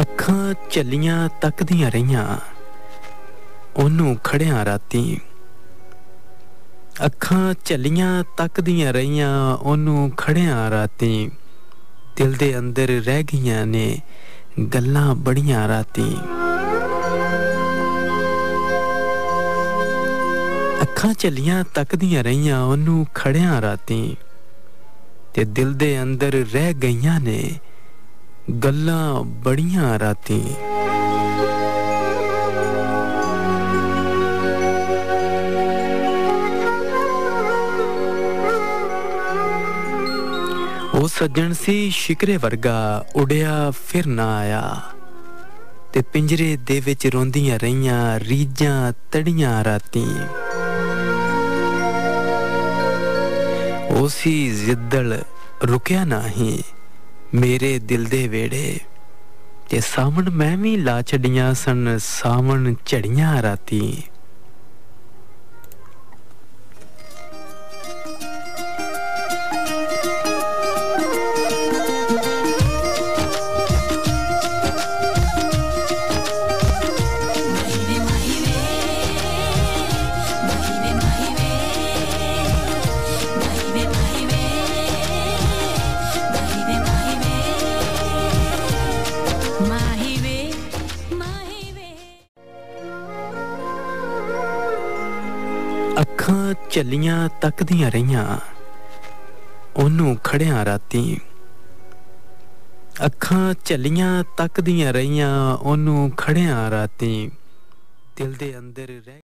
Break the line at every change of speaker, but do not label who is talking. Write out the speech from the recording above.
ਅੱਖਾਂ ਚੱਲੀਆਂ ਤੱਕਦੀਆਂ ਰਹੀਆਂ। ਉਹਨੂੰ ਖੜਿਆਂ ਰਾਤੀ ਅੱਖਾਂ ਚੱਲੀਆਂ ਤੱਕਦੀਆਂ ਰਹੀਆਂ, ਉਹਨੂੰ ਖੜਿਆਂ ਰਾਤੀ ਦਿਲ ਦੇ ਅੰਦਰ ਰਹਿ ਗਈਆਂ ਨੇ ਗੱਲਾਂ ਬੜੀਆਂ ਰਾਤੀ। ਅੱਖਾਂ ਚੱਲੀਆਂ ਤੱਕਦੀਆਂ ਰਹੀਆਂ, ਉਹਨੂੰ ਖੜਿਆਂ ਰਾਤੀ ਤੇ ਦਿਲ ਦੇ ਅੰਦਰ ਰਹਿ ਗਈਆਂ ਨੇ ਗੱਲਾਂ ਬੜੀਆਂ ਰਾਤੀ। ਉਹ ਸੱਜਣ ਸੀ ਸ਼ਿਕਰੇ ਵਰਗਾ ਉੜਿਆ ਫਿਰ ਨਾ ਆਇਆ। ਤੇ ਪਿੰਜਰੇ ਦੇ ਵਿੱਚ ਰੋਂਦੀਆਂ ਰਹੀਆਂ ਰੀਜਾਂ ਤੜੀਆਂ ਰਾਤੀ। ਉਸੀ ਜ਼ਿੱਦਲ, ਰੁਕਿਆ ਨਹੀਂ। ਮੇਰੇ ਦਿਲ ਦੇ ਵੇੜੇ ਤੇ ਸਾਵਣ ਮੈਂ ਵੀ ਲਾ ਛੜੀਆਂ ਸਨ ਸਾਵਣ ਝੜੀਆਂ ਰਾਤੀ। ਅੱਖਾਂ ਚੱਲੀਆਂ ਤੱਕਦੀਆਂ ਰਹੀਆਂ। ਉਹਨੂੰ ਖੜਿਆਂ ਰਾਤੀ। ਅੱਖਾਂ ਚੱਲੀਆਂ ਤੱਕਦੀਆਂ ਰਹੀਆਂ, ਉਹਨੂੰ ਖੜਿਆਂ ਰਾਤੀ। ਦਿਲ ਦੇ ਅੰਦਰ ਰਹਿ